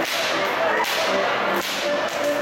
I'm sorry.